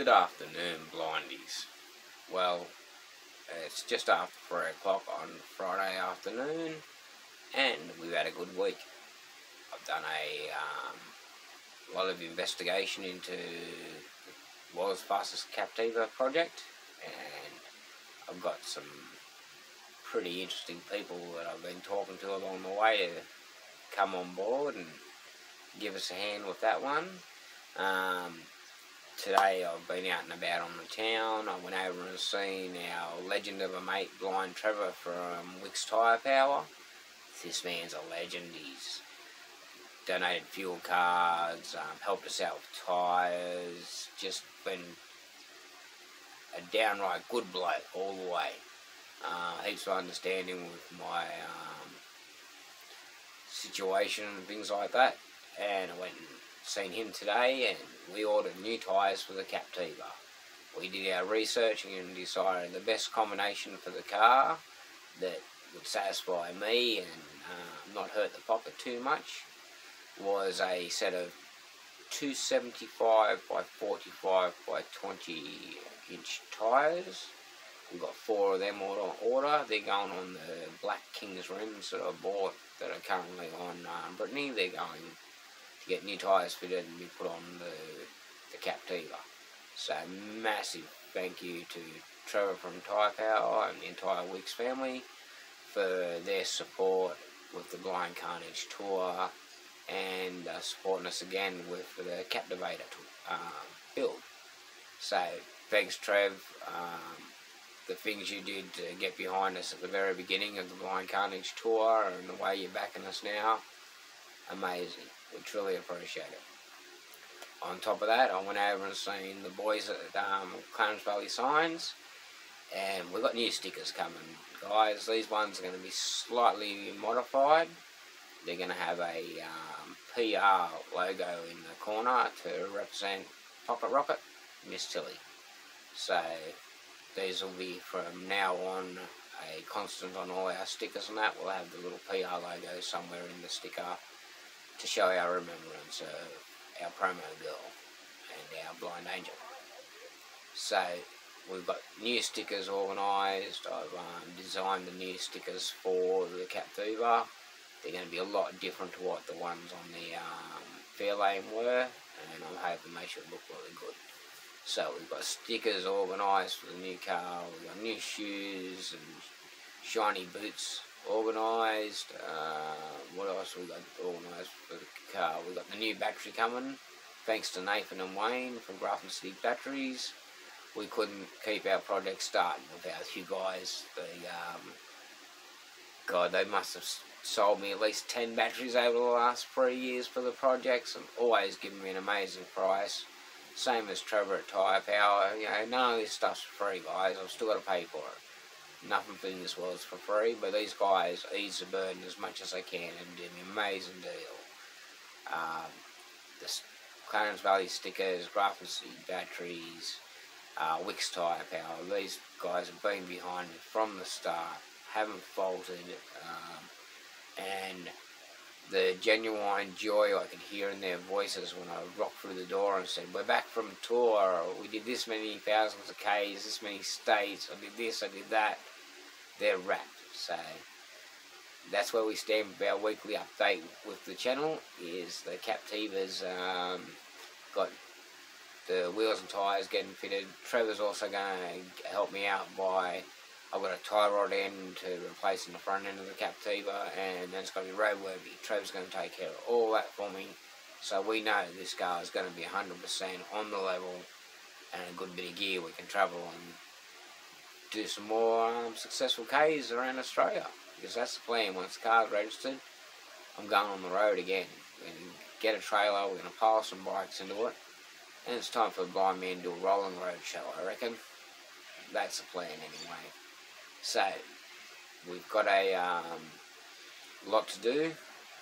Good afternoon, blindies. Well, it's just after 3 o'clock on Friday afternoon, and we've had a good week. I've done a um, lot of investigation into the world's fastest Captiva project, and I've got some pretty interesting people that I've been talking to along the way to come on board and give us a hand with that one. Um, today I've been out and about on the town. I went over and seen our legend of a mate, Blind Trevor from Wicks Tyre Power. This man's a legend. He's donated fuel cards, um, helped us out with tyres, just been a downright good bloke all the way. Uh, heaps of understanding with my um, situation and things like that. And I went and seen him today and we ordered new tyres for the Captiva. We did our research and decided the best combination for the car that would satisfy me and uh, not hurt the pocket too much was a set of 275 by 45 by 20 inch tyres. We've got four of them on order. They're going on the Black Kings rims that I bought that are currently on um, Brittany. They're going get new tyres fitted and be put on the, the Captiva. So massive thank you to Trevor from Tyre Power and the entire Weeks family for their support with the Blind Carnage tour and uh, supporting us again with the Captivator uh, build. So thanks Trev, um, the things you did to get behind us at the very beginning of the Blind Carnage tour and the way you're backing us now, amazing. We truly appreciate it. On top of that, I went over and seen the boys at um, Clarence Valley Signs, and we've got new stickers coming, guys. These ones are going to be slightly modified. They're going to have a um, PR logo in the corner to represent Pocket Rocket, Miss Tilly. So these will be from now on a constant on all our stickers and that. We'll have the little PR logo somewhere in the sticker to show our remembrance of our promo girl and our blind angel. So we've got new stickers organised. I've um, designed the new stickers for the Captiva. They're going to be a lot different to what the ones on the um, Fairlane were, and I'm hoping they should look really good. So we've got stickers organised for the new car. We've got new shoes and shiny boots organised. Uh, what else we got organised for the car? We've got the new battery coming. Thanks to Nathan and Wayne from Grafton City Batteries. We couldn't keep our project starting without you guys. The, um, God, they must have sold me at least 10 batteries over the last three years for the projects and always given me an amazing price. Same as Trevor at Tyre Power. You know, none of this stuff's free, guys. I've still got to pay for it nothing in this world is for free, but these guys ease the burden as much as they can and do an amazing deal. Um, the Clarence Valley stickers, City batteries, uh, Wicks Tyre Power, these guys have been behind me from the start, haven't faltered, um, and the genuine joy I could hear in their voices when I rocked through the door and said, we're back from tour, we did this many thousands of Ks, this many states, I did this, I did that they're wrapped. So that's where we stand with our weekly update with the channel. Is the Captiva's um, got the wheels and tyres getting fitted. Trevor's also going to help me out by I've got a tie rod end to replace in the front end of the Captiva, and then it's going to be roadworthy. Trevor's going to take care of all that for me. So we know this car is going to be 100% on the level and a good bit of gear we can travel on do some more um, successful Ks around Australia because that's the plan. Once the car's registered, I'm going on the road again. To get a trailer, we're going to pile some bikes into it, and it's time for blind man to do a rolling road show, I reckon. That's the plan anyway. So, we've got a um, lot to do,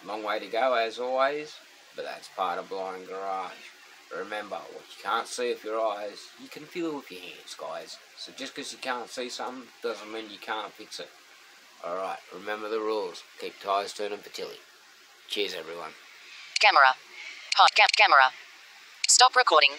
long way to go as always, but that's part of Blind Garage. Remember, what you can't see with your eyes, you can feel with your hands, guys. So just because you can't see something, doesn't mean you can't fix it. Alright, remember the rules. Keep tyres turning for Tilly. Cheers, everyone. Camera. Hot cap camera. Stop recording.